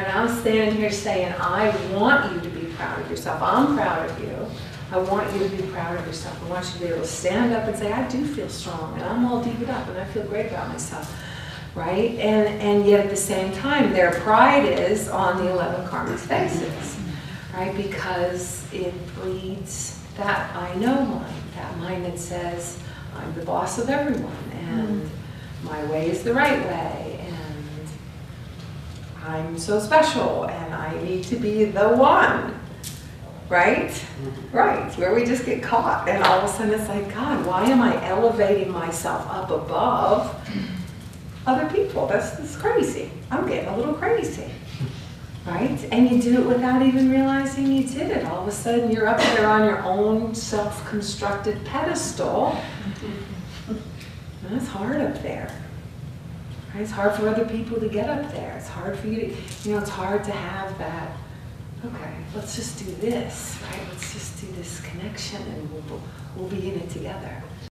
And I'm standing here saying, I want you to be proud of yourself. I'm proud of you. I want you to be proud of yourself. I want you to be able to stand up and say, I do feel strong and I'm all deeped up and I feel great about myself. Right? And and yet at the same time, their pride is on the 11 karmic spaces. Right? Because it breeds that I know mind, that mind that says, I'm the boss of everyone and mm. my way is the right way so special and I need to be the one. Right? Mm-hmm. Right. Where we just get caught and all of a sudden it's like, God, why am I elevating myself up above other people? That's, that's crazy. I'm getting a little crazy. Right? And you do it without even realizing you did it. All of a sudden you're up there on your own self-constructed pedestal. Mm-hmm. That's hard up there. Right? It's hard for other people to get up there. It's hard for you to, you know, it's hard to have that, okay, let's just do this, right? Let's just do this connection and we'll, we'll be in it together.